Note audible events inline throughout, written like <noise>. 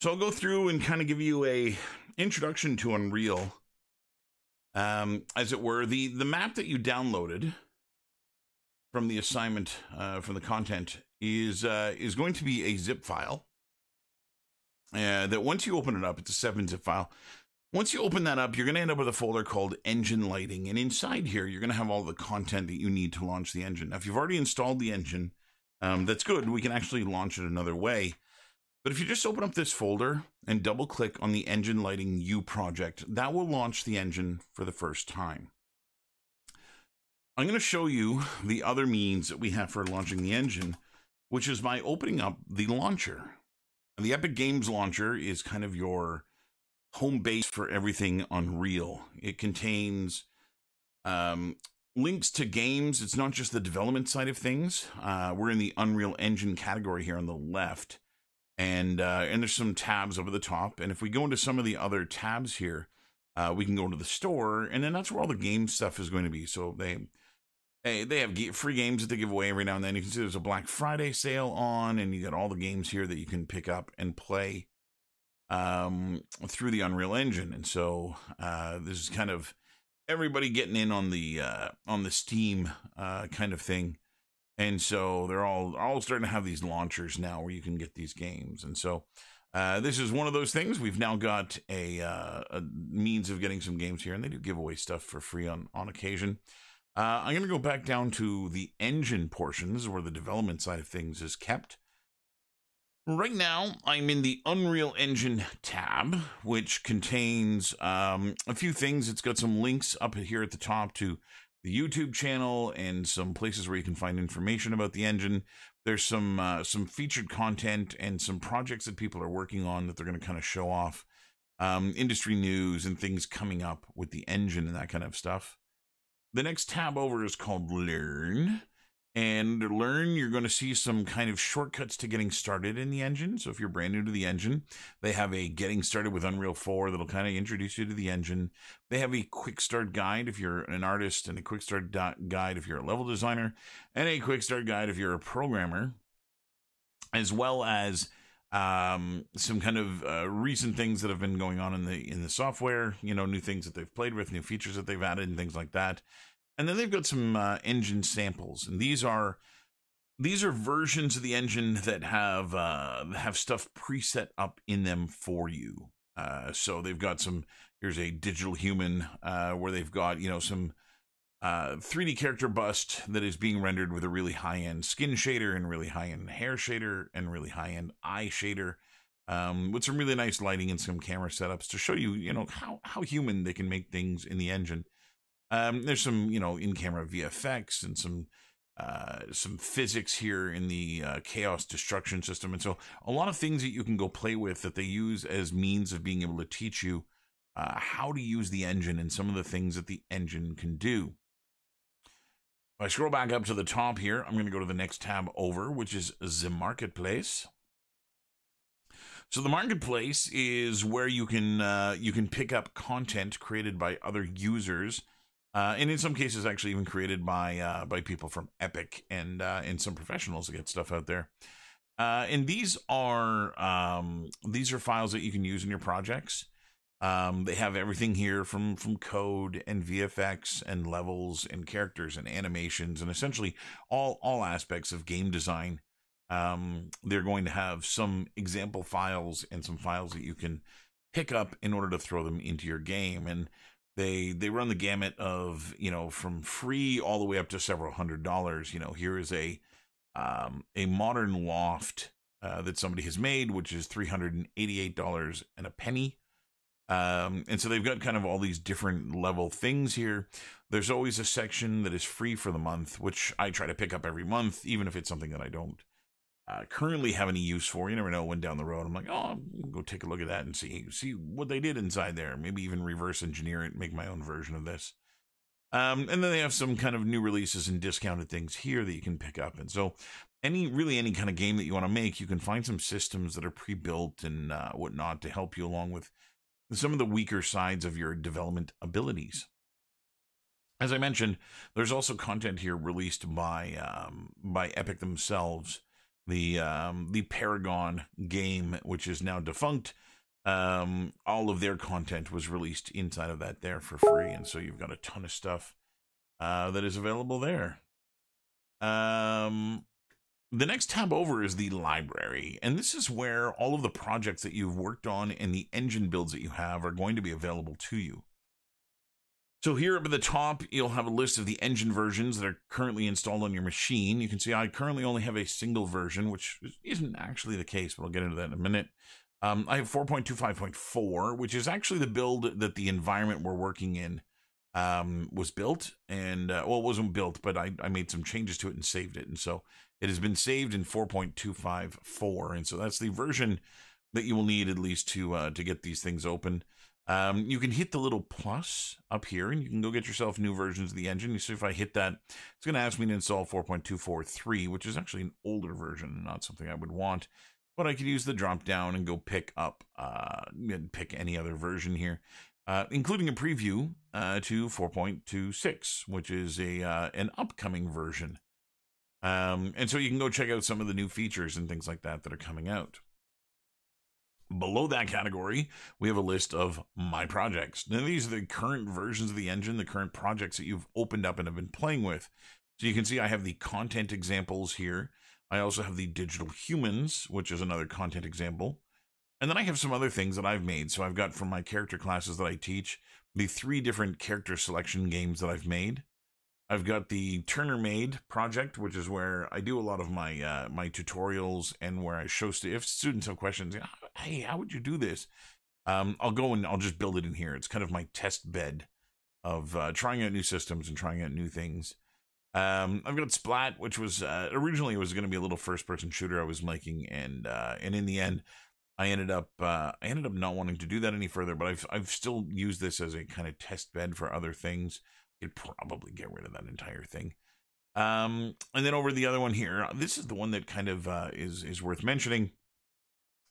So I'll go through and kind of give you a introduction to Unreal, um, as it were. the The map that you downloaded from the assignment uh, from the content is uh, is going to be a zip file. Uh, that once you open it up, it's a seven zip file. Once you open that up, you're going to end up with a folder called Engine Lighting, and inside here, you're going to have all the content that you need to launch the engine. Now, if you've already installed the engine, um, that's good. We can actually launch it another way. But if you just open up this folder and double click on the Engine Lighting U project, that will launch the engine for the first time. I'm going to show you the other means that we have for launching the engine, which is by opening up the launcher. And the Epic Games launcher is kind of your home base for everything Unreal. It contains um, links to games. It's not just the development side of things. Uh, we're in the Unreal Engine category here on the left, and uh, and there's some tabs over the top. And if we go into some of the other tabs here, uh, we can go into the store, and then that's where all the game stuff is going to be. So they Hey, they have free games that they give away every now and then. You can see there's a Black Friday sale on, and you got all the games here that you can pick up and play um, through the Unreal Engine. And so uh, this is kind of everybody getting in on the uh, on the Steam uh, kind of thing. And so they're all all starting to have these launchers now where you can get these games. And so uh, this is one of those things. We've now got a, uh, a means of getting some games here, and they do give away stuff for free on on occasion. Uh, I'm going to go back down to the engine portions where the development side of things is kept. Right now, I'm in the Unreal Engine tab, which contains um, a few things. It's got some links up here at the top to the YouTube channel and some places where you can find information about the engine. There's some uh, some featured content and some projects that people are working on that they're going to kind of show off, um, industry news and things coming up with the engine and that kind of stuff. The next tab over is called Learn. And learn, you're going to see some kind of shortcuts to getting started in the engine. So if you're brand new to the engine, they have a getting started with Unreal 4 that'll kind of introduce you to the engine. They have a quick start guide if you're an artist, and a quick start guide if you're a level designer, and a quick start guide if you're a programmer, as well as um, some kind of uh, recent things that have been going on in the in the software. You know, new things that they've played with, new features that they've added, and things like that. And then they've got some uh, engine samples, and these are these are versions of the engine that have uh, have stuff preset up in them for you. Uh, so they've got some. Here's a digital human uh, where they've got you know some uh, 3D character bust that is being rendered with a really high end skin shader and really high end hair shader and really high end eye shader. Um, with some really nice lighting and some camera setups to show you, you know, how, how human they can make things in the engine. Um, there's some, you know, in-camera VFX and some uh, some physics here in the uh, chaos destruction system, and so a lot of things that you can go play with that they use as means of being able to teach you uh, how to use the engine and some of the things that the engine can do. If I scroll back up to the top here, I'm going to go to the next tab over, which is the marketplace. So the marketplace is where you can uh, you can pick up content created by other users, uh, and in some cases actually even created by uh, by people from Epic and uh, and some professionals to get stuff out there. Uh, and these are um, these are files that you can use in your projects. Um, they have everything here from from code and VFX and levels and characters and animations and essentially all all aspects of game design. Um, they're going to have some example files and some files that you can pick up in order to throw them into your game and they they run the gamut of you know from free all the way up to several hundred dollars you know here is a um, a modern loft uh, that somebody has made which is $388 and a penny um, and so they've got kind of all these different level things here. There's always a section that is free for the month, which I try to pick up every month, even if it's something that I don't uh, currently have any use for. You never know when down the road I'm like, oh, go take a look at that and see see what they did inside there. Maybe even reverse engineer it, make my own version of this. Um, and then they have some kind of new releases and discounted things here that you can pick up. And so, any really any kind of game that you want to make, you can find some systems that are pre-built and uh, whatnot to help you along with some of the weaker sides of your development abilities. As I mentioned, there's also content here released by um, by Epic themselves the um, the Paragon game, which is now defunct. Um, all of their content was released inside of that there for free, and so you've got a ton of stuff uh, that is available there. Um, the next tab over is the library, and this is where all of the projects that you've worked on and the engine builds that you have are going to be available to you. So here up at the top, you'll have a list of the engine versions that are currently installed on your machine. You can see I currently only have a single version, which isn't actually the case, but I'll get into that in a minute. Um, I have 4.25.4, which is actually the build that the environment we're working in um, was built. And, uh, well, it wasn't built, but I, I made some changes to it and saved it. And so it has been saved in 4.254. And so that's the version that you will need at least to, uh, to get these things open. Um, you can hit the little plus up here and you can go get yourself new versions of the engine. You see if I hit that, it's going to ask me to install 4.243, which is actually an older version, not something I would want. But I could use the drop down and go pick up, uh, pick any other version here, uh, including a preview uh, to 4.26, which is a uh, an upcoming version. Um, and so you can go check out some of the new features and things like that that are coming out. Below that category, we have a list of my projects. Now, these are the current versions of the engine, the current projects that you've opened up and have been playing with. So you can see I have the content examples here. I also have the digital humans, which is another content example. And then I have some other things that I've made. So I've got from my character classes that I teach, the three different character selection games that I've made. I've got the Turner Made project, which is where I do a lot of my uh, my tutorials and where I show st- if students have questions. Hey, how would you do this? Um, I'll go and I'll just build it in here. It's kind of my test bed of uh, trying out new systems and trying out new things. Um, I've got Splat, which was uh, originally it was going to be a little first person shooter I was making, and uh, and in the end, I ended up uh, I ended up not wanting to do that any further. But I've I've still used this as a kind of test bed for other things could probably get rid of that entire thing. Um, and then over the other one here, this is the one that kind of uh, is is worth mentioning.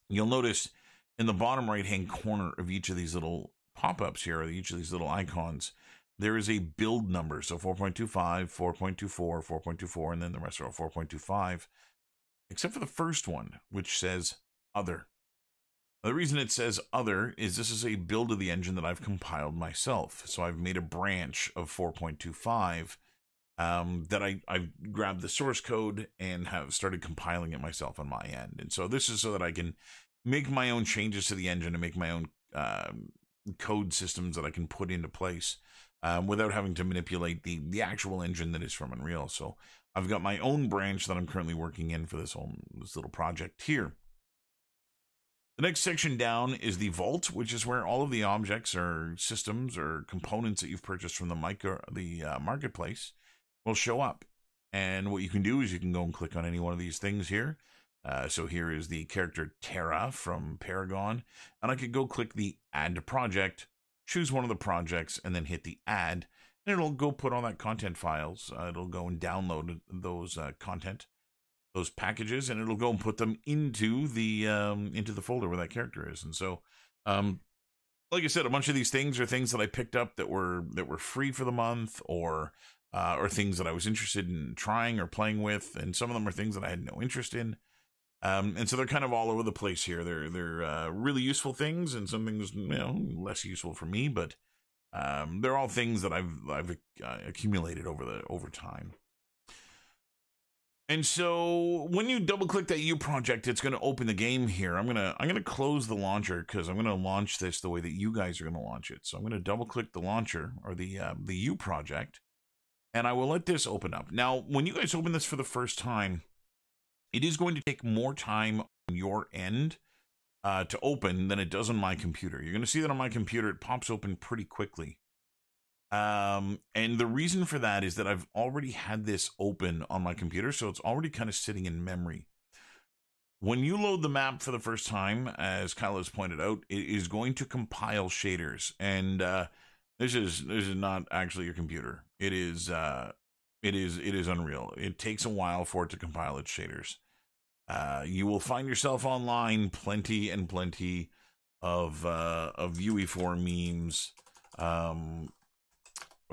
You'll notice in the bottom right hand corner of each of these little pop ups here, each of these little icons, there is a build number. So 4.25, 4.24, 4.24, and then the rest are all 4.25, except for the first one, which says other. The reason it says other is this is a build of the engine that I've compiled myself. So I've made a branch of 4.25 um, that I, I've grabbed the source code and have started compiling it myself on my end. And so this is so that I can make my own changes to the engine and make my own um, code systems that I can put into place um, without having to manipulate the, the actual engine that is from Unreal. So I've got my own branch that I'm currently working in for this whole this little project here. The next section down is the vault, which is where all of the objects or systems or components that you've purchased from the micro, the uh, marketplace will show up. And what you can do is you can go and click on any one of these things here. Uh, so here is the character Terra from Paragon, and I could go click the Add Project, choose one of the projects, and then hit the Add, and it'll go put all that content files. Uh, it'll go and download those uh, content those packages and it'll go and put them into the um, into the folder where that character is. And so, um, like I said, a bunch of these things are things that I picked up that were that were free for the month, or uh, or things that I was interested in trying or playing with, and some of them are things that I had no interest in. Um, and so they're kind of all over the place here. They're they're uh, really useful things, and some things you know less useful for me, but um, they're all things that I've I've uh, accumulated over the over time. And so when you double click that U project, it's going to open the game here. I'm going to I'm going to close the launcher because I'm going to launch this the way that you guys are going to launch it. So I'm going to double click the launcher or the uh, the U project, and I will let this open up. Now, when you guys open this for the first time, it is going to take more time on your end uh, to open than it does on my computer. You're going to see that on my computer, it pops open pretty quickly. Um, and the reason for that is that I've already had this open on my computer, so it's already kind of sitting in memory. When you load the map for the first time, as Kyle has pointed out, it is going to compile shaders, and uh, this is this is not actually your computer. It is uh, it is it is Unreal. It takes a while for it to compile its shaders. Uh, you will find yourself online plenty and plenty of uh, of UE4 memes. Um,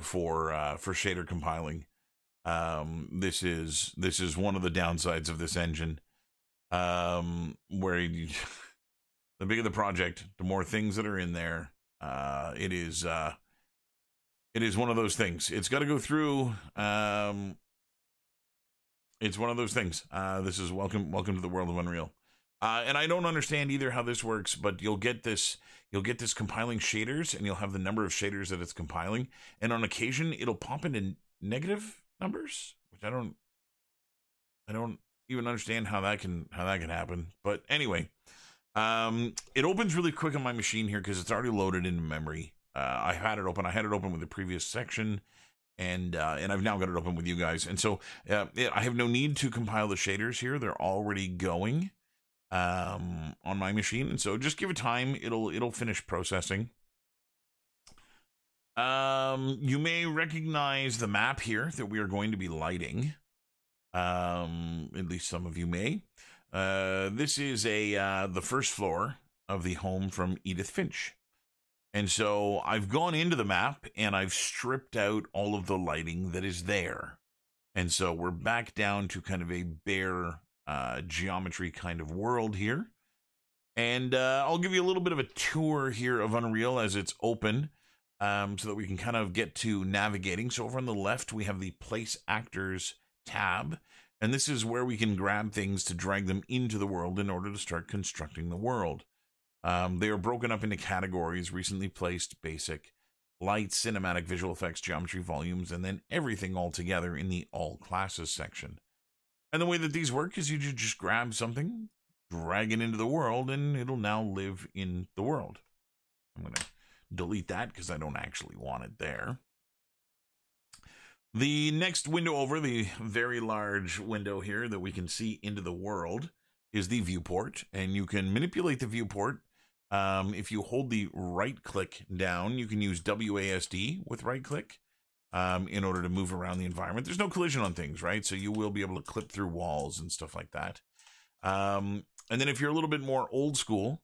for uh, for shader compiling. Um, this is this is one of the downsides of this engine. Um, where you, <laughs> the bigger the project, the more things that are in there. Uh, it is uh, it is one of those things. It's got to go through. Um, it's one of those things. Uh, this is welcome welcome to the world of Unreal. Uh, and I don't understand either how this works, but you'll get this you'll get this compiling shaders, and you'll have the number of shaders that it's compiling, and on occasion it'll pop into negative numbers, which I don't I don't even understand how that can how that can happen. But anyway, um, it opens really quick on my machine here because it's already loaded into memory. Uh, I had it open. I had it open with the previous section, and uh, and I've now got it open with you guys. And so uh, I have no need to compile the shaders here; they're already going um, on my machine. And so just give it time; it'll it'll finish processing. Um, you may recognize the map here that we are going to be lighting. Um, at least some of you may. Uh, this is a uh, the first floor of the home from Edith Finch. And so I've gone into the map and I've stripped out all of the lighting that is there. And so we're back down to kind of a bare uh, geometry kind of world here. And uh, I'll give you a little bit of a tour here of Unreal as it's open um, so that we can kind of get to navigating. So over on the left, we have the Place Actors tab. And this is where we can grab things to drag them into the world in order to start constructing the world. Um, they are broken up into categories recently placed, basic, light, cinematic, visual effects, geometry, volumes, and then everything all together in the all classes section. And the way that these work is you just grab something, drag it into the world, and it'll now live in the world. I'm going to delete that because I don't actually want it there. The next window over, the very large window here that we can see into the world, is the viewport. And you can manipulate the viewport. Um, if you hold the right click down, you can use WASD with right click um, in order to move around the environment. There's no collision on things, right? So you will be able to clip through walls and stuff like that. Um, and then if you're a little bit more old school,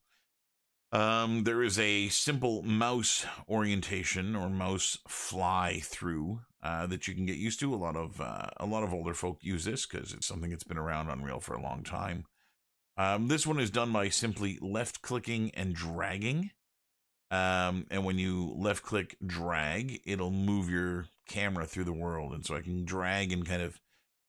um, there is a simple mouse orientation or mouse fly through uh, that you can get used to. A lot of uh, a lot of older folk use this because it's something that's been around Unreal for a long time. Um, this one is done by simply left clicking and dragging. Um, and when you left click drag, it'll move your camera through the world. And so I can drag and kind of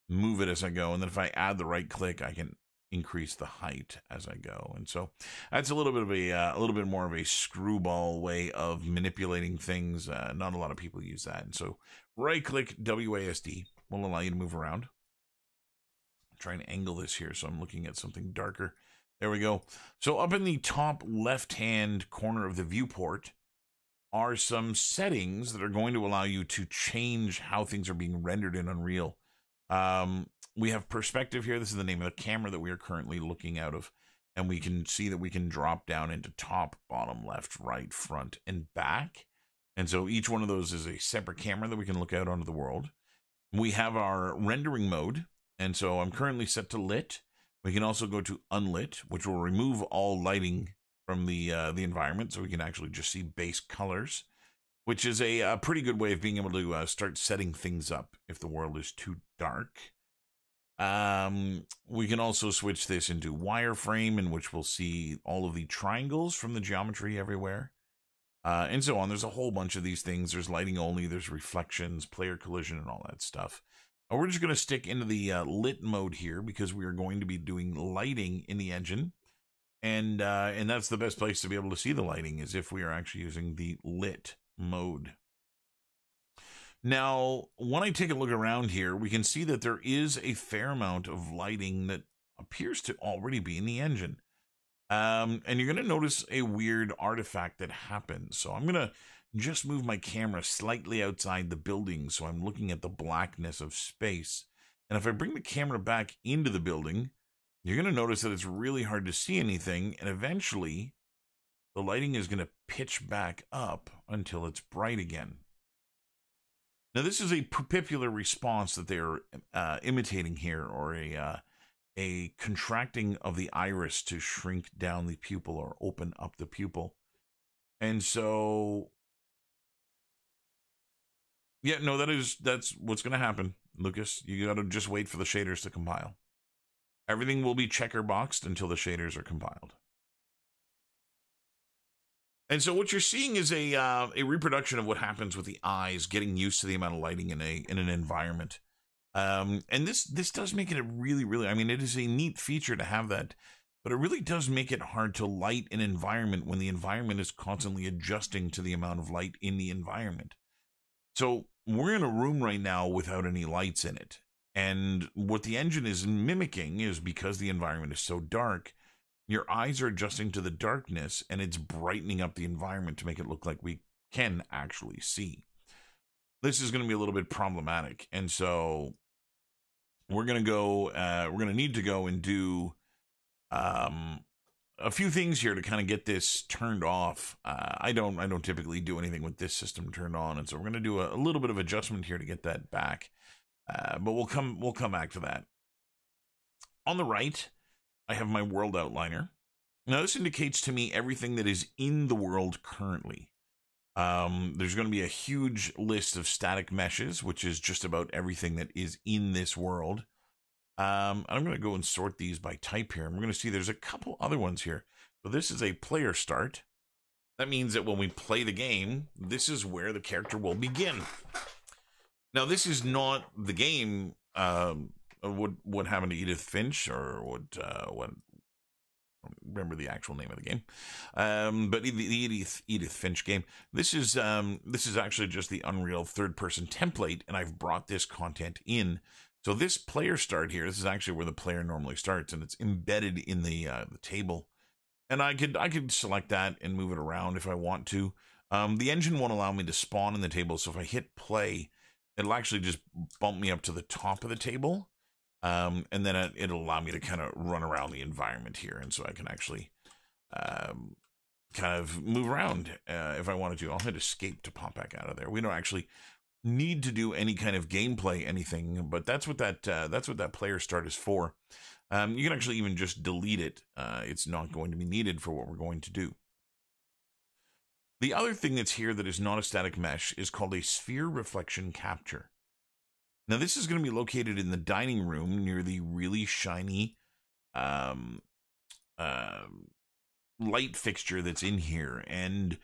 move it as I go. And then if I add the right click, I can increase the height as I go. And so that's a little bit of a uh, a little bit more of a screwball way of manipulating things. Uh, not a lot of people use that. And so right click WASD will allow you to move around. Trying to angle this here so I'm looking at something darker. There we go. So up in the top left hand corner of the viewport are some settings that are going to allow you to change how things are being rendered in Unreal. Um, we have perspective here. This is the name of the camera that we are currently looking out of. And we can see that we can drop down into top, bottom, left, right, front, and back. And so each one of those is a separate camera that we can look out onto the world. We have our rendering mode. And so I'm currently set to lit. We can also go to unlit, which will remove all lighting from the uh, the environment, so we can actually just see base colors, which is a, a pretty good way of being able to uh, start setting things up if the world is too dark. Um, we can also switch this into wireframe, in which we'll see all of the triangles from the geometry everywhere. Uh, and so on. There's a whole bunch of these things. There's lighting only, there's reflections, player collision, and all that stuff. Uh, we're just going to stick into the uh, lit mode here because we are going to be doing lighting in the engine. And uh, and that's the best place to be able to see the lighting is if we are actually using the lit mode. Now, when I take a look around here, we can see that there is a fair amount of lighting that appears to already be in the engine. Um, and you're going to notice a weird artifact that happens. So I'm going to just move my camera slightly outside the building so I'm looking at the blackness of space. And if I bring the camera back into the building, you're going to notice that it's really hard to see anything. And eventually, the lighting is going to pitch back up until it's bright again. Now, this is a pupillar response that they're uh, imitating here, or a uh, a contracting of the iris to shrink down the pupil or open up the pupil. And so, yeah, no, that is that's what's going to happen, Lucas. You got to just wait for the shaders to compile. Everything will be checker boxed until the shaders are compiled. And so what you're seeing is a uh, a reproduction of what happens with the eyes getting used to the amount of lighting in a in an environment. Um, and this this does make it a really really I mean it is a neat feature to have that, but it really does make it hard to light an environment when the environment is constantly adjusting to the amount of light in the environment. So we're in a room right now without any lights in it. And what the engine is mimicking is because the environment is so dark, your eyes are adjusting to the darkness and it's brightening up the environment to make it look like we can actually see. This is going to be a little bit problematic. And so we're going to go, uh, we're going to need to go and do um, a few things here to kind of get this turned off. Uh, I don't, I don't typically do anything with this system turned on. And so we're going to do a, a little bit of adjustment here to get that back. Uh, but we'll come, we'll come back to that. On the right, I have my world outliner. Now, this indicates to me everything that is in the world currently. Um, there's going to be a huge list of static meshes, which is just about everything that is in this world. Um, I'm going to go and sort these by type here. And we're going to see there's a couple other ones here. So this is a player start. That means that when we play the game, this is where the character will begin. Now, this is not the game um, what what happened to Edith Finch or what uh, what remember the actual name of the game, um, but the, Edith Edith Finch game. This is um, this is actually just the Unreal third person template, and I've brought this content in. So this player start here. This is actually where the player normally starts, and it's embedded in the uh, the table. And I could I could select that and move it around if I want to. Um, the engine won't allow me to spawn in the table, so if I hit play, it'll actually just bump me up to the top of the table um, and then it, will allow me to kind of run around the environment here. And so I can actually um, kind of move around uh, if I wanted to. I'll hit escape to pop back out of there. We don't actually need to do any kind of gameplay anything, but that's what that uh, that's what that player start is for. Um, you can actually even just delete it. Uh, it's not going to be needed for what we're going to do. The other thing that's here that is not a static mesh is called a sphere reflection capture. Now, this is going to be located in the dining room near the really shiny um, uh, light fixture that's in here. And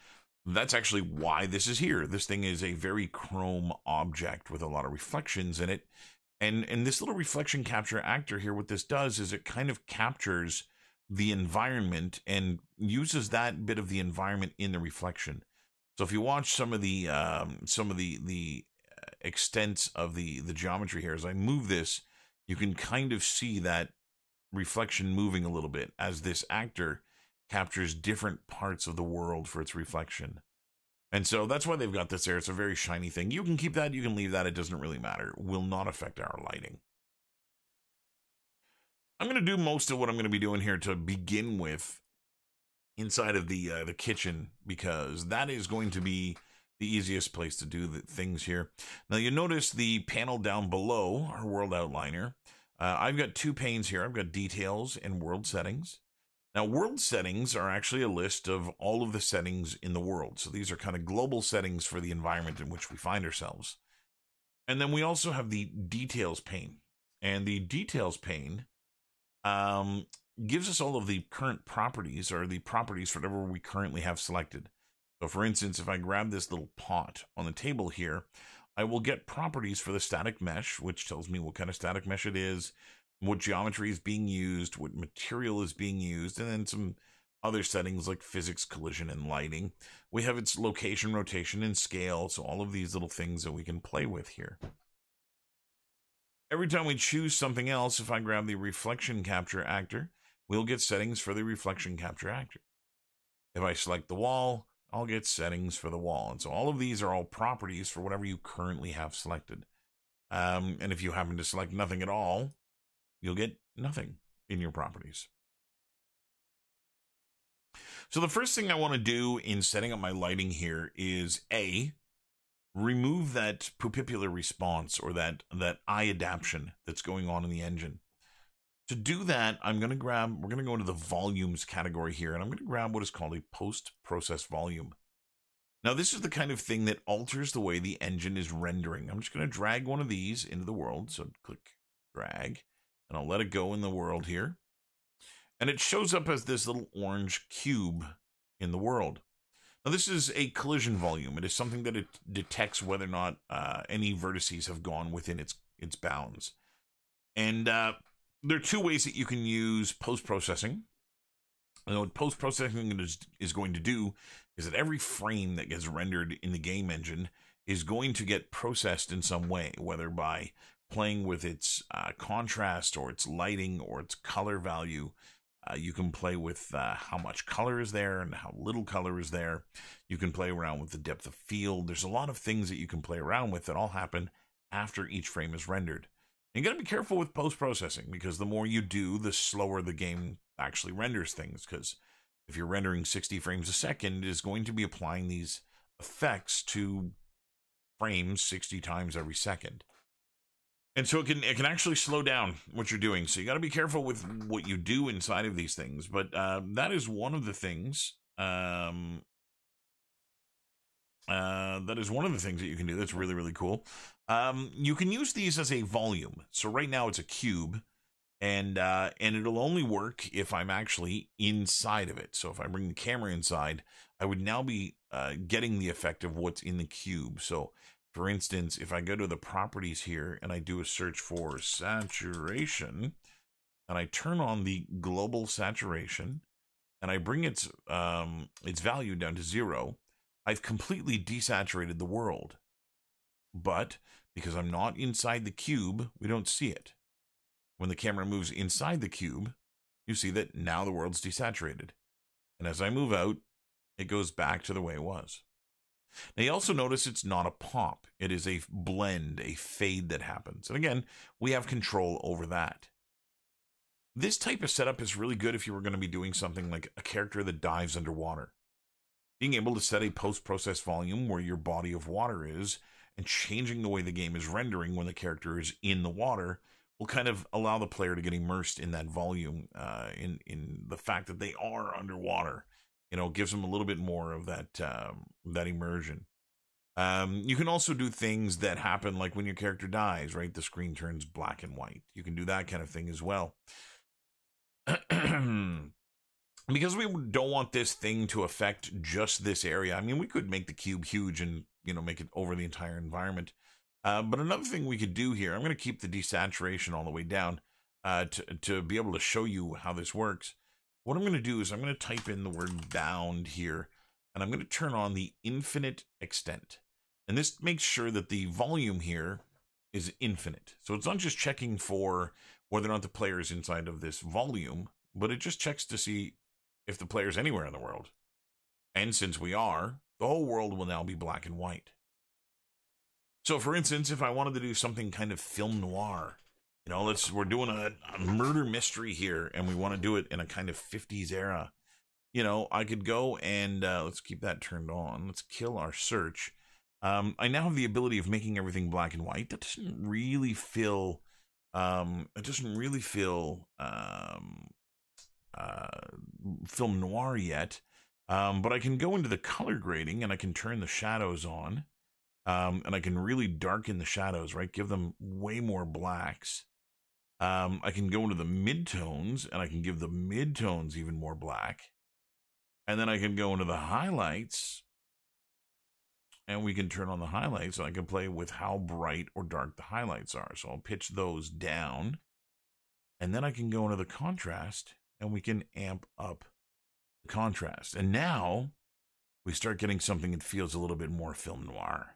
that's actually why this is here. This thing is a very chrome object with a lot of reflections in it. And, and this little reflection capture actor here, what this does is it kind of captures the environment and uses that bit of the environment in the reflection. So if you watch some of the um, some of the the extents of the the geometry here. As I move this, you can kind of see that reflection moving a little bit as this actor captures different parts of the world for its reflection. And so that's why they've got this there. It's a very shiny thing. You can keep that, you can leave that. It doesn't really matter. Will not affect our lighting. I'm going to do most of what I'm going to be doing here to begin with inside of the uh, the kitchen because that is going to be the easiest place to do the things here. Now you notice the panel down below our world outliner. Uh, I've got two panes here. I've got details and world settings. Now world settings are actually a list of all of the settings in the world. So these are kind of global settings for the environment in which we find ourselves. And then we also have the details pane. And the details pane um, gives us all of the current properties or the properties for whatever we currently have selected. So for instance, if I grab this little pot on the table here, I will get properties for the static mesh, which tells me what kind of static mesh it is, what geometry is being used, what material is being used, and then some other settings like physics, collision, and lighting. We have its location, rotation, and scale, so all of these little things that we can play with here. Every time we choose something else, if I grab the reflection capture actor, we'll get settings for the reflection capture actor. If I select the wall, I'll get settings for the wall. And so all of these are all properties for whatever you currently have selected. Um, and if you happen to select nothing at all, you'll get nothing in your properties. So the first thing I want to do in setting up my lighting here is A, remove that pupillar response or that, that eye adaptation that's going on in the engine. To do that, I'm going to grab, we're going to go into the volumes category here, and I'm going to grab what is called a post-process volume. Now, this is the kind of thing that alters the way the engine is rendering. I'm just going to drag one of these into the world. So click, drag. And I'll let it go in the world here. And it shows up as this little orange cube in the world. Now, this is a collision volume. It is something that it detects whether or not uh, any vertices have gone within its its bounds. And uh, there are two ways that you can use post processing. And what post processing is, is going to do is that every frame that gets rendered in the game engine is going to get processed in some way, whether by playing with its uh, contrast or its lighting or its color value. Uh, you can play with uh, how much color is there and how little color is there. You can play around with the depth of field. There's a lot of things that you can play around with that all happen after each frame is rendered. And you got to be careful with post processing because the more you do, the slower the game actually renders things. Because if you're rendering 60 frames a second, it is going to be applying these effects to frames 60 times every second. And so it can it can actually slow down what you're doing. So you got to be careful with what you do inside of these things. But uh, that is one of the things. Um, uh, that is one of the things that you can do. That's really really cool. Um, you can use these as a volume. So right now it's a cube, and uh, and it'll only work if I'm actually inside of it. So if I bring the camera inside, I would now be uh, getting the effect of what's in the cube. So for instance, if I go to the properties here and I do a search for saturation, and I turn on the global saturation, and I bring its um, its value down to zero, I've completely desaturated the world. But because I'm not inside the cube, we don't see it. When the camera moves inside the cube, you see that now the world's desaturated. And as I move out, it goes back to the way it was. Now you also notice it's not a pop. It is a blend, a fade that happens. And again, we have control over that. This type of setup is really good if you were going to be doing something like a character that dives underwater. Being able to set a post-process volume where your body of water is and changing the way the game is rendering when the character is in the water will kind of allow the player to get immersed in that volume, uh, in in the fact that they are underwater. You know, gives them a little bit more of that um, that immersion. Um, you can also do things that happen like when your character dies, right? The screen turns black and white. You can do that kind of thing as well. <clears throat> because we don't want this thing to affect just this area. I mean, we could make the cube huge and you know make it over the entire environment. Uh, but another thing we could do here, I'm going to keep the desaturation all the way down uh, to to be able to show you how this works. What I'm going to do is I'm going to type in the word bound here, and I'm going to turn on the infinite extent. And this makes sure that the volume here is infinite. So it's not just checking for whether or not the player is inside of this volume, but it just checks to see if the player's anywhere in the world. And since we are, the whole world will now be black and white. So, for instance, if I wanted to do something kind of film noir, you know, let's we're doing a, a murder mystery here, and we want to do it in a kind of '50s era. You know, I could go and uh, let's keep that turned on. Let's kill our search. Um, I now have the ability of making everything black and white. That doesn't really feel. Um, it doesn't really feel um, uh, film noir yet. Um, but I can go into the color grading and I can turn the shadows on. Um, and I can really darken the shadows, right? Give them way more blacks. Um, I can go into the midtones and I can give the midtones even more black. And then I can go into the highlights and we can turn on the highlights and I can play with how bright or dark the highlights are. So I'll pitch those down. And then I can go into the contrast and we can amp up the contrast. And now we start getting something that feels a little bit more film noir.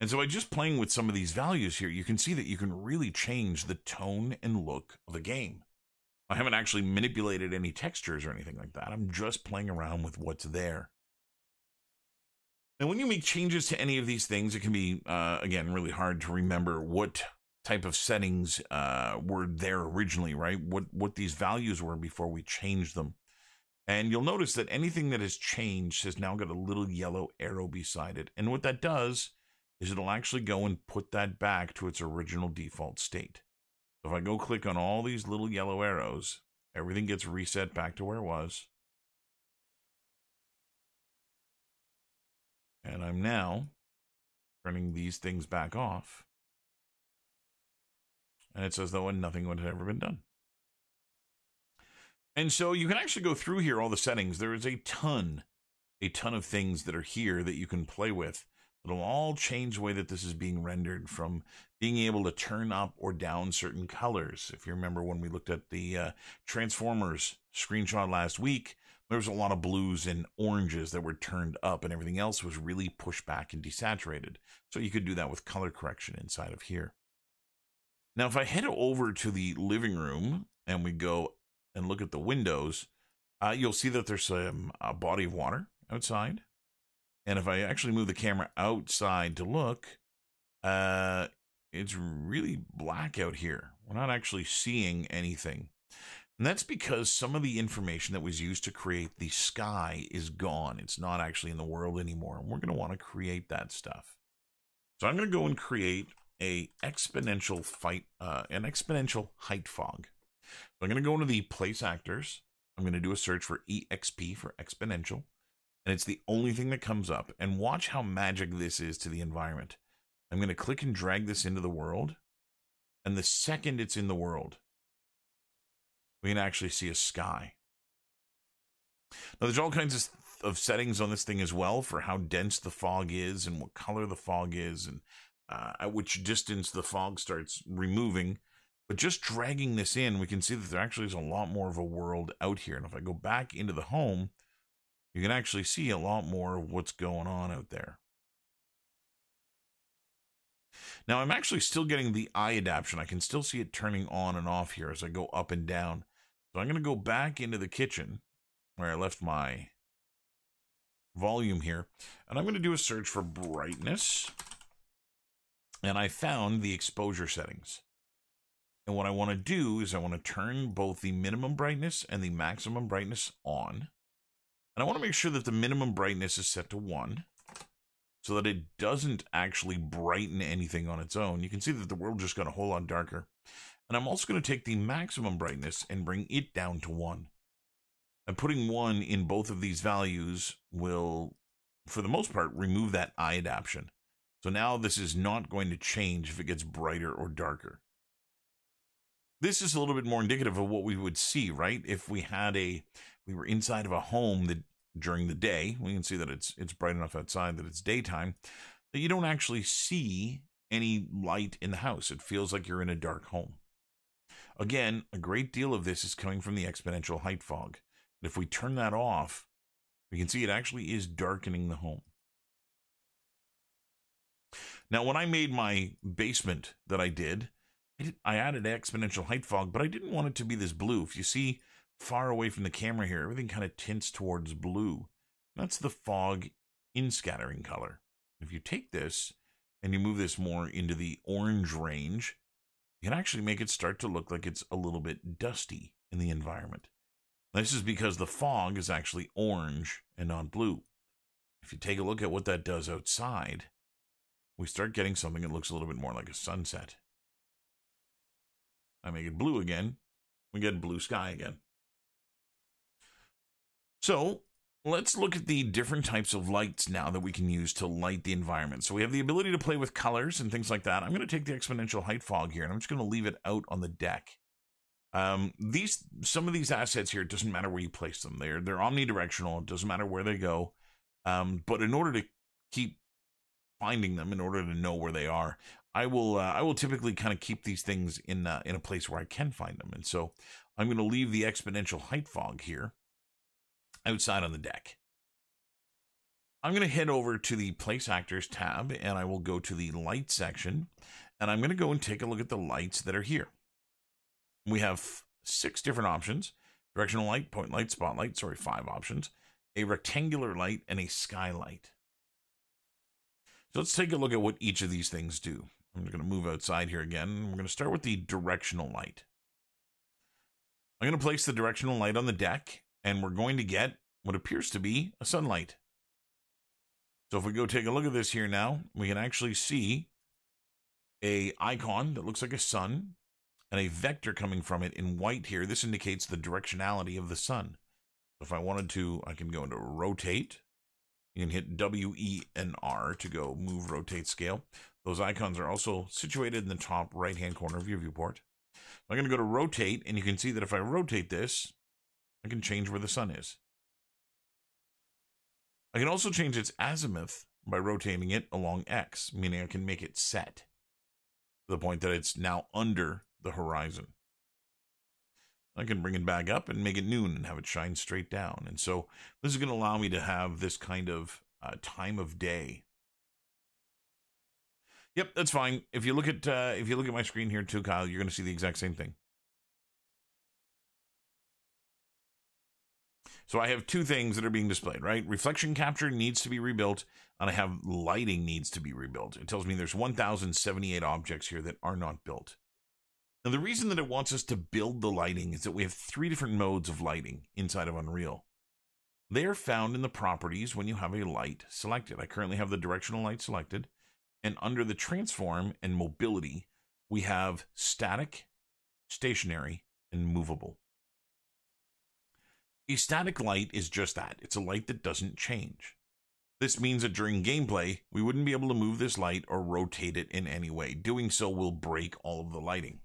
And so by just playing with some of these values here, you can see that you can really change the tone and look of a game. I haven't actually manipulated any textures or anything like that. I'm just playing around with what's there. And when you make changes to any of these things, it can be, uh, again, really hard to remember what type of settings uh, were there originally, right? What what these values were before we changed them. And you'll notice that anything that has changed has now got a little yellow arrow beside it. And what that does is it'll actually go and put that back to its original default state. So if I go click on all these little yellow arrows, everything gets reset back to where it was. And I'm now turning these things back off. and it's as though nothing had ever been done. And so you can actually go through here all the settings. There is a ton, a ton of things that are here that you can play with. It'll all change the way that this is being rendered from being able to turn up or down certain colors. If you remember when we looked at the uh, Transformers screenshot last week, there was a lot of blues and oranges that were turned up and everything else was really pushed back and desaturated. So you could do that with color correction inside of here. Now, if I head over to the living room and we go and look at the windows, uh, you'll see that there's some, a body of water outside. And if I actually move the camera outside to look, uh, it's really black out here. We're not actually seeing anything. And that's because some of the information that was used to create the sky is gone. It's not actually in the world anymore. And we're going to want to create that stuff. So I'm going to go and create a exponential fight, uh, an exponential height fog. So I'm going to go into the place actors. I'm going to do a search for EXP for exponential. And it's the only thing that comes up. And watch how magic this is to the environment. I'm going to click and drag this into the world. And the second it's in the world, we can actually see a sky. Now, there's all kinds of, of settings on this thing as well for how dense the fog is and what color the fog is and uh, at which distance the fog starts removing. But just dragging this in, we can see that there actually is a lot more of a world out here. And if I go back into the home, you can actually see a lot more of what's going on out there. Now I'm actually still getting the eye adaptation. I can still see it turning on and off here as I go up and down. So I'm going to go back into the kitchen where I left my volume here. And I'm going to do a search for brightness. And I found the exposure settings. And what I want to do is I want to turn both the minimum brightness and the maximum brightness on. And I want to make sure that the minimum brightness is set to 1 so that it doesn't actually brighten anything on its own. You can see that the world just got a whole lot darker. And I'm also going to take the maximum brightness and bring it down to 1. And putting 1 in both of these values will, for the most part, remove that eye adaptation. So now this is not going to change if it gets brighter or darker. This is a little bit more indicative of what we would see, right? If we had a, we were inside of a home that during the day. We can see that it's it's bright enough outside that it's daytime. That you don't actually see any light in the house. It feels like you're in a dark home. Again, a great deal of this is coming from the exponential height fog. And if we turn that off, we can see it actually is darkening the home. Now, when I made my basement that I did, I, did, I added exponential height fog, but I didn't want it to be this blue. If you see far away from the camera here, everything kind of tints towards blue. That's the fog in scattering color. If you take this and you move this more into the orange range, you can actually make it start to look like it's a little bit dusty in the environment. This is because the fog is actually orange and not blue. If you take a look at what that does outside, we start getting something that looks a little bit more like a sunset. I make it blue again, we get blue sky again. So let's look at the different types of lights now that we can use to light the environment. So we have the ability to play with colors and things like that. I'm going to take the exponential height fog here and I'm just going to leave it out on the deck. Um, these some of these assets here, it doesn't matter where you place them. They're they're omnidirectional. It doesn't matter where they go. Um, but in order to keep finding them, in order to know where they are, I will uh, I will typically kind of keep these things in uh, in a place where I can find them. And so I'm going to leave the exponential height fog here outside on the deck. I'm going to head over to the Place Actors tab and I will go to the Light section and I'm going to go and take a look at the lights that are here. We have six different options directional light, point light, spotlight, sorry, five options, a rectangular light, and a skylight. So let's take a look at what each of these things do. I'm going to move outside here again. We're going to start with the directional light. I'm going to place the directional light on the deck and we're going to get what appears to be a sunlight. So if we go take a look at this here now, we can actually see a icon that looks like a sun and a vector coming from it in white here. This indicates the directionality of the sun. If I wanted to, I can go into rotate. You can hit W, E, and R to go move, rotate, scale. Those icons are also situated in the top right-hand corner of your viewport. I'm going to go to rotate, and you can see that if I rotate this, I can change where the sun is. I can also change its azimuth by rotating it along X, meaning I can make it set to the point that it's now under the horizon. I can bring it back up and make it noon and have it shine straight down. And so this is going to allow me to have this kind of uh, time of day. Yep, that's fine. If you look at uh, if you look at my screen here too, Kyle, you're going to see the exact same thing. So I have two things that are being displayed, right? Reflection capture needs to be rebuilt, and I have lighting needs to be rebuilt. It tells me there's 1,078 objects here that are not built. Now, the reason that it wants us to build the lighting is that we have three different modes of lighting inside of Unreal. They are found in the properties when you have a light selected. I currently have the directional light selected, and under the transform and mobility, we have static, stationary, and movable. A static light is just that it's a light that doesn't change. This means that during gameplay, we wouldn't be able to move this light or rotate it in any way. Doing so will break all of the lighting.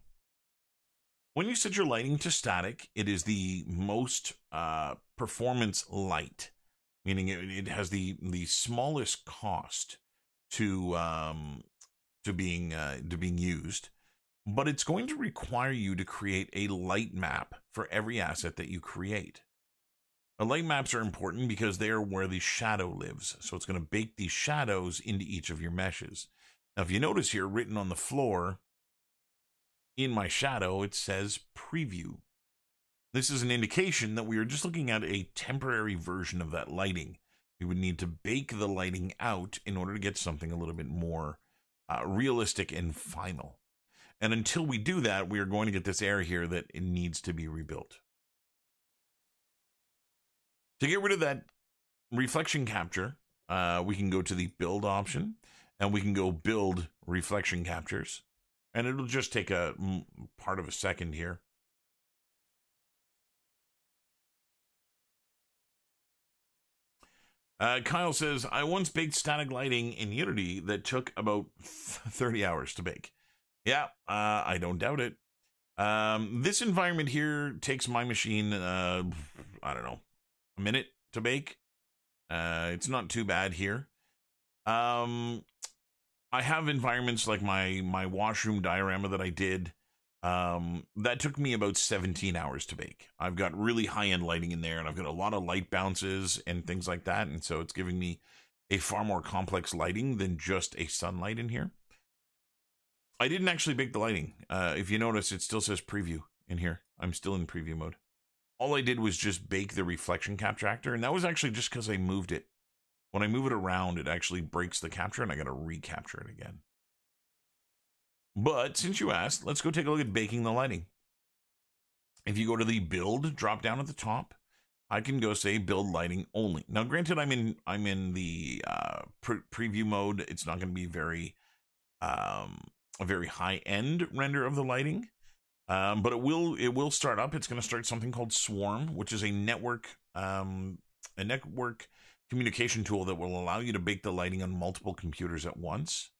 When you set your lighting to static, it is the most uh, performance light, meaning it, it, has the the smallest cost to um, to being uh, to being used, but it's going to require you to create a light map for every asset that you create. Light maps are important because they are where the shadow lives, so it's going to bake these shadows into each of your meshes. Now, if you notice here, written on the floor in my shadow, it says preview. This is an indication that we are just looking at a temporary version of that lighting. We would need to bake the lighting out in order to get something a little bit more uh, realistic and final. And until we do that, we are going to get this error here that it needs to be rebuilt. To get rid of that reflection capture, uh, we can go to the build option and we can go build reflection captures and it'll just take a part of a second here. Uh, Kyle says, I once baked static lighting in Unity that took about <laughs> 30 hours to bake. Yeah, uh, I don't doubt it. Um, this environment here takes my machine, uh, I don't know, a minute to bake. Uh, it's not too bad here. Um, I have environments like my my washroom diorama that I did. Um, that took me about 17 hours to bake. I've got really high end lighting in there, and I've got a lot of light bounces and things like that, and so it's giving me a far more complex lighting than just a sunlight in here. I didn't actually bake the lighting. Uh, if you notice, it still says preview in here. I'm still in preview mode. All I did was just bake the reflection capture actor, and that was actually just because I moved it. When I move it around, it actually breaks the capture and I got to recapture it again. But since you asked, let's go take a look at baking the lighting. If you go to the build drop down at the top, I can go say build lighting only. Now, granted, I'm in I'm in the uh, pre- preview mode. It's not going to be very um, a very high end render of the lighting, um, but it will it will start up. It's going to start something called Swarm, which is a network um, a network communication tool that will allow you to bake the lighting on multiple computers at once.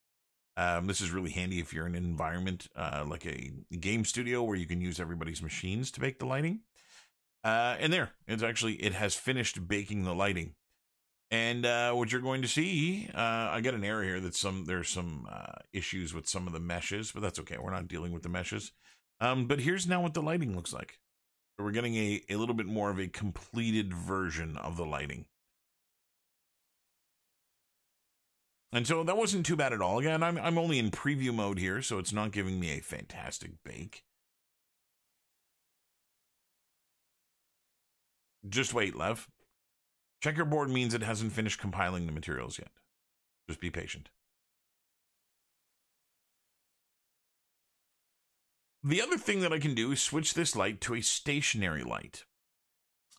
Um, this is really handy if you're in an environment uh, like a game studio where you can use everybody's machines to bake the lighting. Uh, and there, it's actually it has finished baking the lighting. And uh, what you're going to see, uh, I got an error here that some there's some uh, issues with some of the meshes, but that's okay. We're not dealing with the meshes. Um, but here's now what the lighting looks like. So we're getting a, a little bit more of a completed version of the lighting. And so that wasn't too bad at all. Again, I'm I'm only in preview mode here, so it's not giving me a fantastic bake. Just wait, Lev. Checkerboard means it hasn't finished compiling the materials yet. Just be patient. The other thing that I can do is switch this light to a stationary light.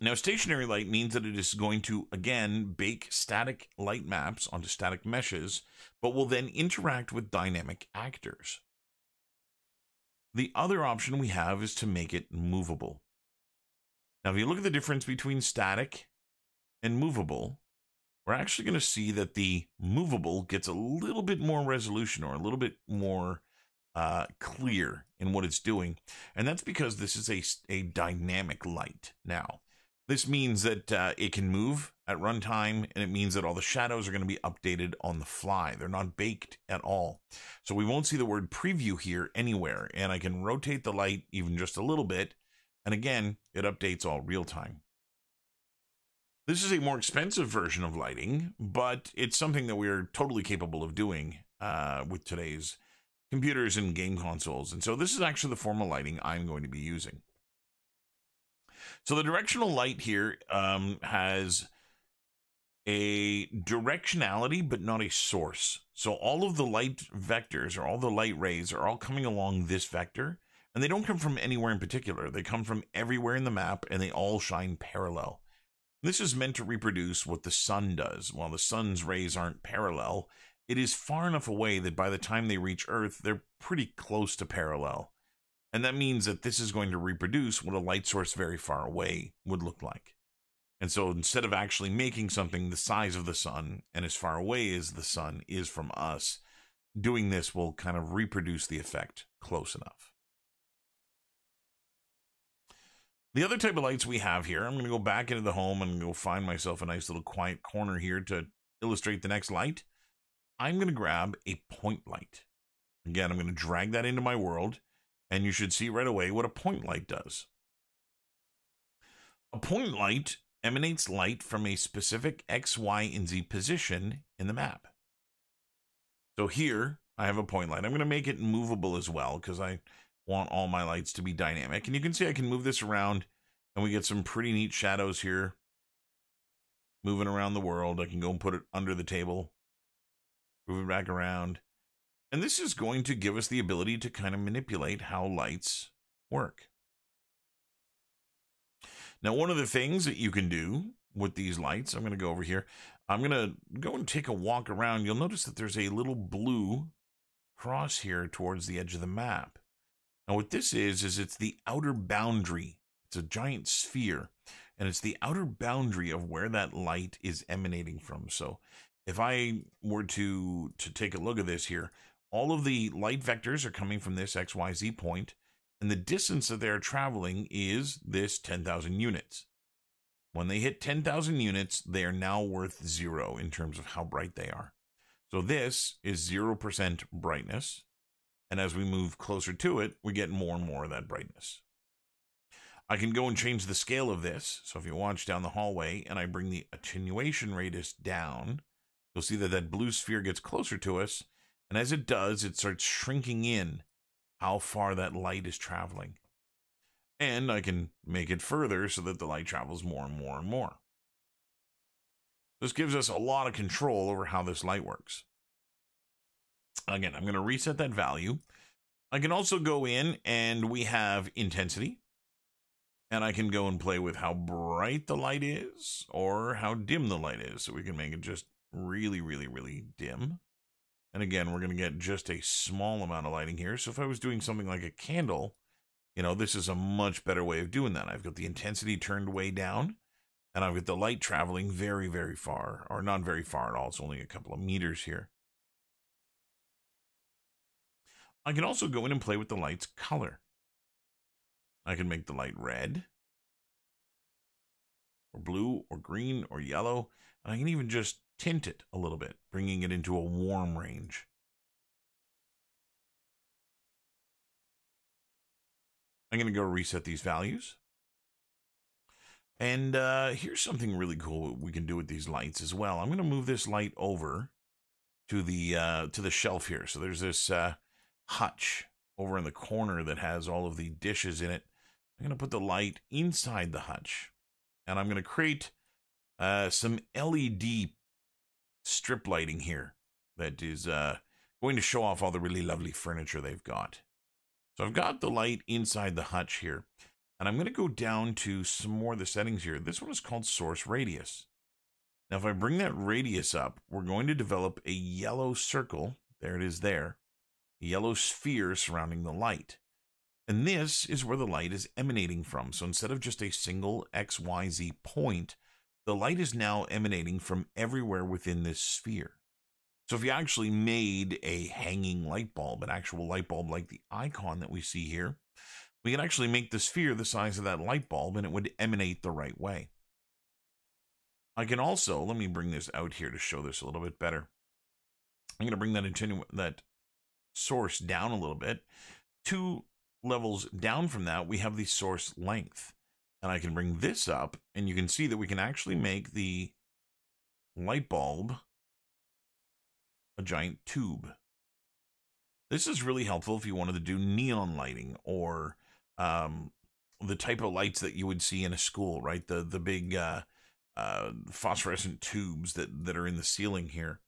Now, stationary light means that it is going to, again, bake static light maps onto static meshes, but will then interact with dynamic actors. The other option we have is to make it movable. Now, if you look at the difference between static and movable, we're actually going to see that the movable gets a little bit more resolution or a little bit more uh, clear in what it's doing. And that's because this is a, a dynamic light now. This means that uh, it can move at runtime, and it means that all the shadows are going to be updated on the fly. They're not baked at all. So we won't see the word preview here anywhere, and I can rotate the light even just a little bit, and again, it updates all real time. This is a more expensive version of lighting, but it's something that we're totally capable of doing uh, with today's computers and game consoles. And so this is actually the form of lighting I'm going to be using. So the directional light here um, has a directionality, but not a source. So all of the light vectors or all the light rays are all coming along this vector, and they don't come from anywhere in particular. They come from everywhere in the map, and they all shine parallel. This is meant to reproduce what the sun does. While the sun's rays aren't parallel, it is far enough away that by the time they reach Earth, they're pretty close to parallel. And that means that this is going to reproduce what a light source very far away would look like. And so instead of actually making something the size of the sun and as far away as the sun is from us, doing this will kind of reproduce the effect close enough. The other type of lights we have here, I'm going to go back into the home and go find myself a nice little quiet corner here to illustrate the next light. I'm going to grab a point light. Again, I'm going to drag that into my world and you should see right away what a point light does. A point light emanates light from a specific X, Y, and Z position in the map. So here I have a point light. I'm going to make it movable as well because I want all my lights to be dynamic. And you can see I can move this around and we get some pretty neat shadows here moving around the world. I can go and put it under the table, move it back around. And this is going to give us the ability to kind of manipulate how lights work. Now, one of the things that you can do with these lights, I'm going to go over here. I'm going to go and take a walk around. You'll notice that there's a little blue cross here towards the edge of the map. Now, what this is, is it's the outer boundary. It's a giant sphere, and it's the outer boundary of where that light is emanating from. So if I were to, to take a look at this here, all of the light vectors are coming from this XYZ point, and the distance that they're traveling is this 10,000 units. When they hit 10,000 units, they are now worth zero in terms of how bright they are. So this is 0% brightness. And as we move closer to it, we get more and more of that brightness. I can go and change the scale of this. So if you watch down the hallway and I bring the attenuation radius down, you'll see that that blue sphere gets closer to us and as it does, it starts shrinking in how far that light is traveling. And I can make it further so that the light travels more and more and more. This gives us a lot of control over how this light works. Again, I'm going to reset that value. I can also go in and we have intensity. And I can go and play with how bright the light is or how dim the light is. So we can make it just really, really, really dim. And again, we're going to get just a small amount of lighting here. So if I was doing something like a candle, you know, this is a much better way of doing that. I've got the intensity turned way down and I've got the light traveling very, very far, or not very far at all. It's only a couple of meters here. I can also go in and play with the light's color. I can make the light red, or blue, or green, or yellow. And I can even just tint it a little bit, bringing it into a warm range. I'm going to go reset these values. And uh, here's something really cool we can do with these lights as well. I'm going to move this light over to the uh, to the shelf here. So there's this uh, hutch over in the corner that has all of the dishes in it. I'm going to put the light inside the hutch, and I'm going to create uh, some LED strip lighting here that is uh, going to show off all the really lovely furniture they've got. So I've got the light inside the hutch here, and I'm going to go down to some more of the settings here. This one is called source radius. Now, if I bring that radius up, we're going to develop a yellow circle. There it is there. A yellow sphere surrounding the light. And this is where the light is emanating from. So instead of just a single XYZ point, the light is now emanating from everywhere within this sphere. So if you actually made a hanging light bulb, an actual light bulb like the icon that we see here, we could actually make the sphere the size of that light bulb and it would emanate the right way. I can also, let me bring this out here to show this a little bit better. I'm going to bring that intenu- that source down a little bit. Two levels down from that, we have the source length. And I can bring this up, and you can see that we can actually make the light bulb a giant tube. This is really helpful if you wanted to do neon lighting or um, the type of lights that you would see in a school, right? The the big uh, uh, phosphorescent tubes that that are in the ceiling here.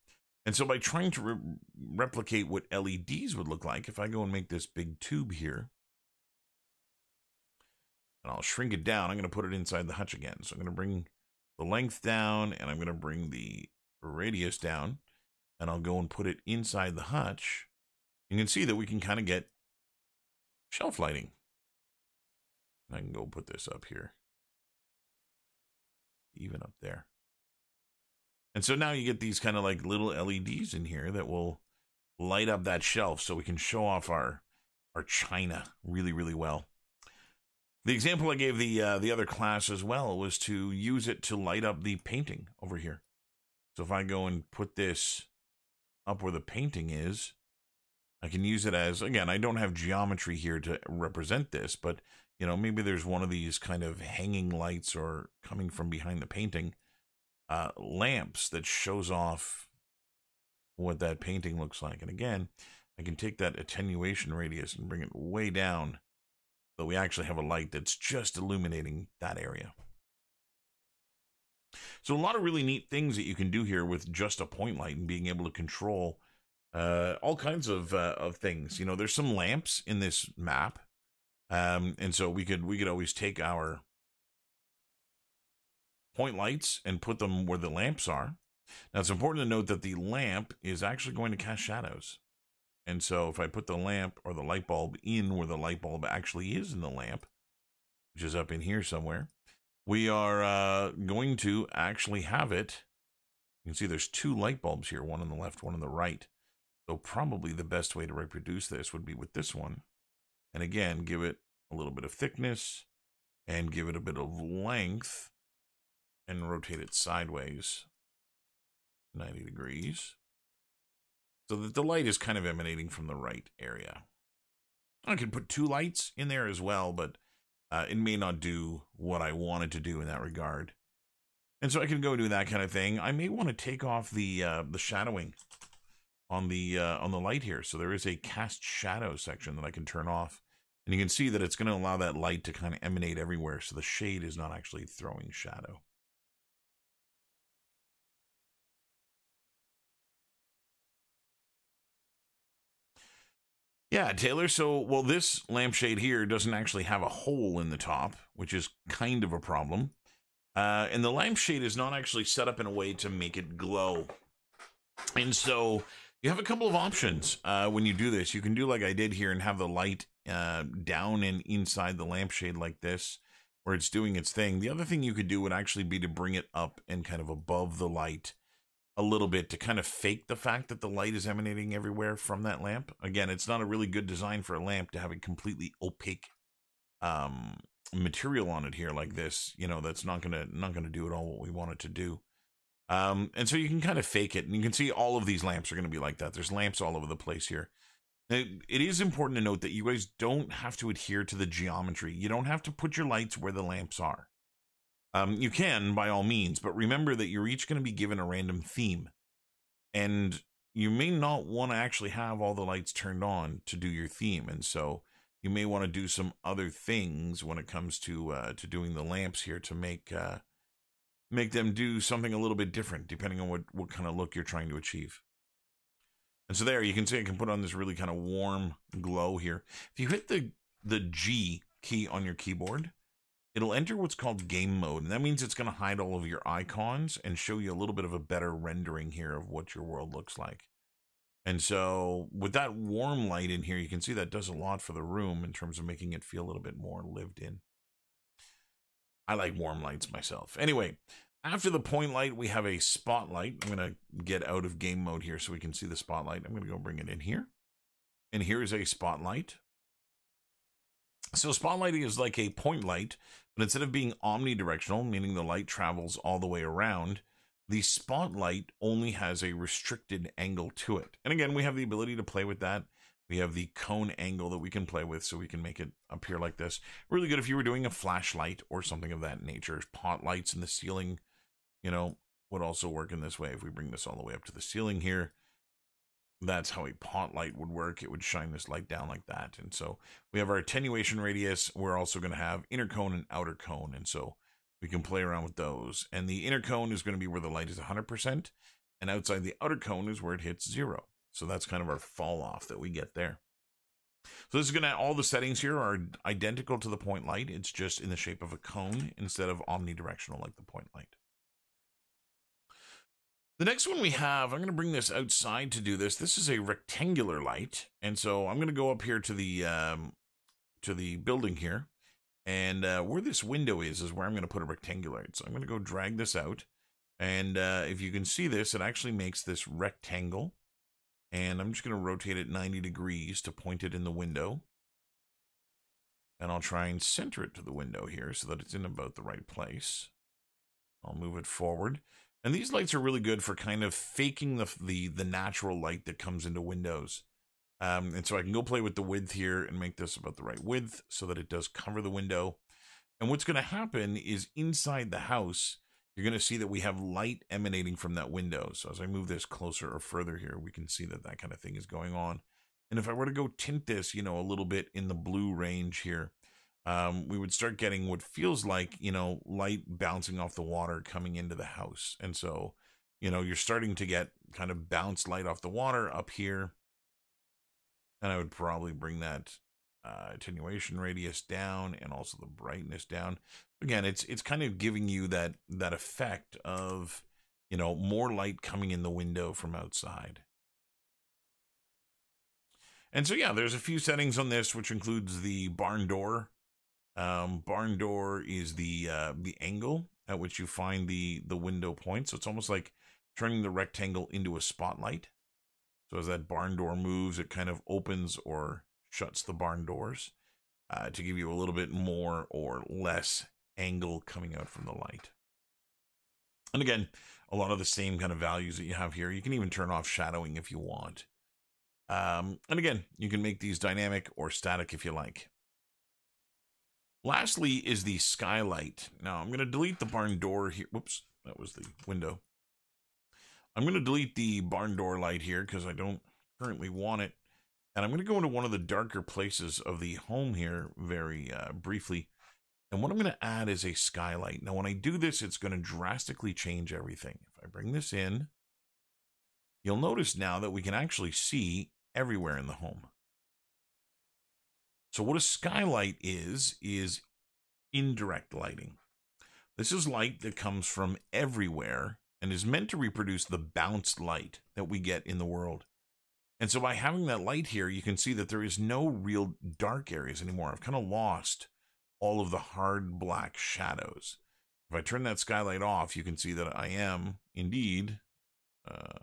And so by trying to re replicate what LEDs would look like, if I go and make this big tube here, and I'll shrink it down, I'm going to put it inside the hutch again. So I'm going to bring the length down, and I'm going to bring the radius down, and I'll go and put it inside the hutch. You can see that we can kind of get shelf lighting. I can go put this up here. Even up there. And so now you get these kind of like little LEDs in here that will light up that shelf so we can show off our our china really really well. The example I gave the uh, the other class as well was to use it to light up the painting over here. So if I go and put this up where the painting is, I can use it as again, I don't have geometry here to represent this, but you know, maybe there's one of these kind of hanging lights or coming from behind the painting uh, lamps that shows off what that painting looks like. And again, I can take that attenuation radius and bring it way down so we actually have a light that's just illuminating that area. So a lot of really neat things that you can do here with just a point light and being able to control uh, all kinds of uh, of things. You know, there's some lamps in this map, um, and so we could we could always take our point lights and put them where the lamps are. Now, it's important to note that the lamp is actually going to cast shadows. And so if I put the lamp or the light bulb in where the light bulb actually is in the lamp, which is up in here somewhere, we are uh, going to actually have it. You can see there's two light bulbs here, one on the left, one on the right. So probably the best way to reproduce this would be with this one. And again, give it a little bit of thickness and give it a bit of length and rotate it sideways 90 degrees so that the light is kind of emanating from the right area. I could put two lights in there as well, but uh, it may not do what I wanted to do in that regard. And so I can go do that kind of thing. I may want to take off the uh, the shadowing on the uh, on the light here. So there is a cast shadow section that I can turn off. And you can see that it's going to allow that light to kind of emanate everywhere. So the shade is not actually throwing shadow. Yeah, Taylor. So, well, this lampshade here doesn't actually have a hole in the top, which is kind of a problem. Uh, and the lampshade is not actually set up in a way to make it glow. And so you have a couple of options uh, when you do this. You can do like I did here and have the light uh, down and inside the lampshade like this, where it's doing its thing. The other thing you could do would actually be to bring it up and kind of above the light a little bit to kind of fake the fact that the light is emanating everywhere from that lamp. Again, it's not a really good design for a lamp to have a completely opaque um, material on it here like this. You know, that's not gonna not gonna do at all what we want it to do. Um, and so you can kind of fake it, and you can see all of these lamps are going to be like that. There's lamps all over the place here. It, it is important to note that you guys don't have to adhere to the geometry. You don't have to put your lights where the lamps are. Um, you can by all means, but remember that you're each going to be given a random theme. And you may not want to actually have all the lights turned on to do your theme. And so you may want to do some other things when it comes to uh, to doing the lamps here to make uh, make them do something a little bit different depending on what, what kind of look you're trying to achieve. And so there you can see I can put on this really kind of warm glow here. If you hit the the G key on your keyboard, it'll enter what's called game mode. And that means it's going to hide all of your icons and show you a little bit of a better rendering here of what your world looks like. And so with that warm light in here, you can see that does a lot for the room in terms of making it feel a little bit more lived in. I like warm lights myself. Anyway, After the point light, we have a spotlight. I'm going to get out of game mode here so we can see the spotlight. I'm going to go bring it in here. And here is a spotlight. So spotlighting is like a point light, but instead of being omnidirectional, meaning the light travels all the way around, the spotlight only has a restricted angle to it. And again, we have the ability to play with that. We have the cone angle that we can play with so we can make it appear like this. Really good if you were doing a flashlight or something of that nature. Pot lights in the ceiling, you know, would also work in this way. If we bring this all the way up to the ceiling here, that's how a pot light would work. It would shine this light down like that. And so we have our attenuation radius. We're also going to have inner cone and outer cone. And so we can play around with those. And the inner cone is going to be where the light is 100%. And outside the outer cone is where it hits zero. So that's kind of our fall off that we get there. So this is going to, all the settings here are identical to the point light. It's just in the shape of a cone instead of omnidirectional like the point light. The next one we have, I'm going to bring this outside to do this. This is a rectangular light. And so I'm going to go up here to the, um, to the building here. And uh, where this window is, is where I'm going to put a rectangular. So I'm going to go drag this out. And uh, if you can see this, it actually makes this rectangle. And I'm just going to rotate it 90 degrees to point it in the window. And I'll try and center it to the window here so that it's in about the right place. I'll move it forward. And these lights are really good for kind of faking the the, the natural light that comes into windows. Um, and so I can go play with the width here and make this about the right width so that it does cover the window. And what's going to happen is inside the house, you're going to see that we have light emanating from that window. So as I move this closer or further here, we can see that that kind of thing is going on. And if I were to go tint this, you know, a little bit in the blue range here, um, we would start getting what feels like, you know, light bouncing off the water coming into the house. And so, you know, you're starting to get kind of bounce light off the water up here. And I would probably bring that uh, attenuation radius down and also the brightness down. Again, it's it's kind of giving you that that effect of, you know, more light coming in the window from outside. And so yeah, there's a few settings on this, which includes the barn door um, barn door is the uh, the angle at which you find the the window point. So it's almost like turning the rectangle into a spotlight. So as that barn door moves, it kind of opens or shuts the barn doors uh, to give you a little bit more or less angle coming out from the light. And again, a lot of the same kind of values that you have here. You can even turn off shadowing if you want. Um, and again, you can make these dynamic or static if you like. Lastly is the skylight. Now I'm going to delete the barn door here. Whoops, that was the window. I'm going to delete the barn door light here because I don't currently want it. And I'm going to go into one of the darker places of the home here very uh, briefly. And what I'm going to add is a skylight. Now, when I do this, it's going to drastically change everything. If I bring this in, you'll notice now that we can actually see everywhere in the home. So what a skylight is, is indirect lighting. This is light that comes from everywhere and is meant to reproduce the bounced light that we get in the world. And so by having that light here, you can see that there is no real dark areas anymore. I've kind of lost all of the hard black shadows. If I turn that skylight off, you can see that I am indeed, uh,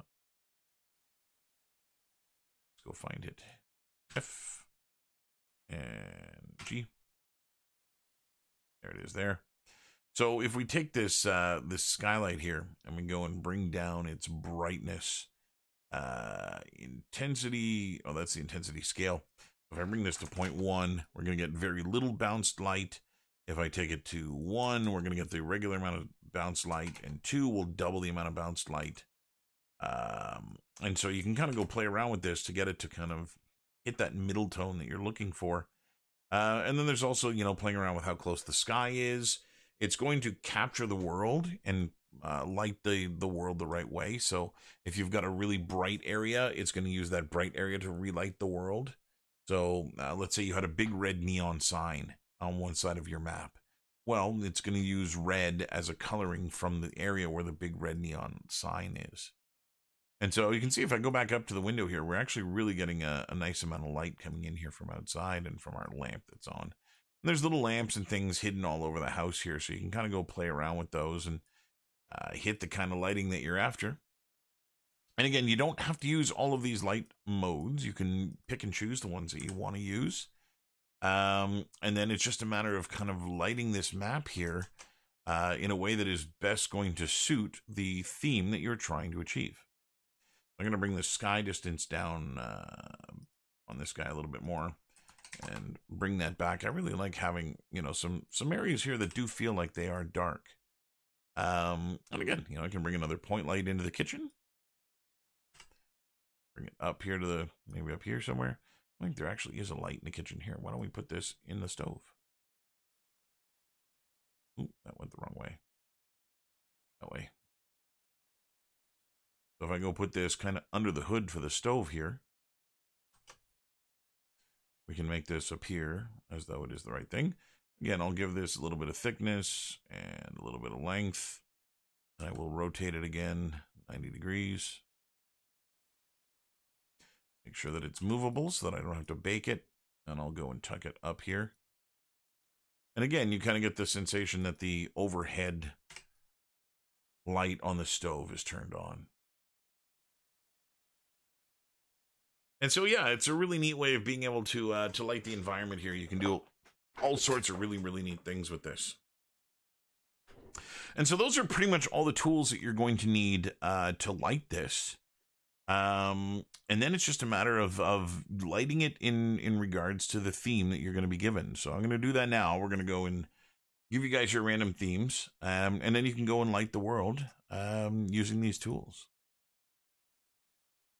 let's go find it. F and G. There it is there. So if we take this uh, this skylight here and we go and bring down its brightness, uh, intensity, oh, that's the intensity scale. If I bring this to 0.1, we're going to get very little bounced light. If I take it to 1, we're going to get the regular amount of bounced light, and 2 will double the amount of bounced light. Um, and so you can kind of go play around with this to get it to kind of hit that middle tone that you're looking for. Uh, and then there's also, you know, playing around with how close the sky is. It's going to capture the world and uh, light the, the world the right way. So if you've got a really bright area, it's going to use that bright area to relight the world. So uh, let's say you had a big red neon sign on one side of your map. Well, it's going to use red as a coloring from the area where the big red neon sign is. And so you can see if I go back up to the window here, we're actually really getting a, a nice amount of light coming in here from outside and from our lamp that's on. And there's little lamps and things hidden all over the house here, so you can kind of go play around with those. And uh, hit the kind of lighting that you're after. And again, you don't have to use all of these light modes. You can pick and choose the ones that you want to use. Um, and then it's just a matter of kind of lighting this map here uh, in a way that is best going to suit the theme that you're trying to achieve. I'm going to bring the sky distance down uh, on this guy a little bit more and bring that back. I really like having, you know, some some areas here that do feel like they are dark. Um, and again, you know, I can bring another point light into the kitchen. Bring it up here to the, maybe up here somewhere. I think there actually is a light in the kitchen here. Why don't we put this in the stove? Ooh, that went the wrong way. That way. So if I go put this kind of under the hood for the stove here, we can make this appear as though it is the right thing. Again, I'll give this a little bit of thickness and a little bit of length. And I will rotate it again 90 degrees. Make sure that it's movable so that I don't have to bake it. And I'll go and tuck it up here. And again, you kind of get the sensation that the overhead light on the stove is turned on. And so, yeah, it's a really neat way of being able to uh, to light the environment here. You can do all sorts of really, really neat things with this. And so those are pretty much all the tools that you're going to need uh, to light this. Um, and then it's just a matter of, of lighting it in, in regards to the theme that you're going to be given. So I'm going to do that now. We're going to go and give you guys your random themes. Um, and then you can go and light the world um, using these tools.